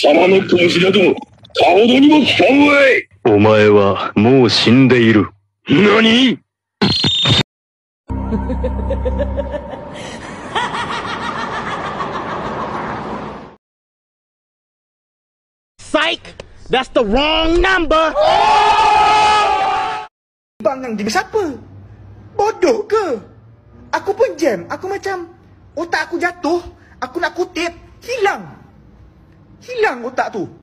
貴様のさほどにも聞かんわいお前はもう死んでいる。何 Psych! That's the wrong number! Bang yang siapa? Bodoh ke? Aku pun jam. Aku macam otak aku jatuh. Aku nak kutip. Hilang. Hilang otak tu.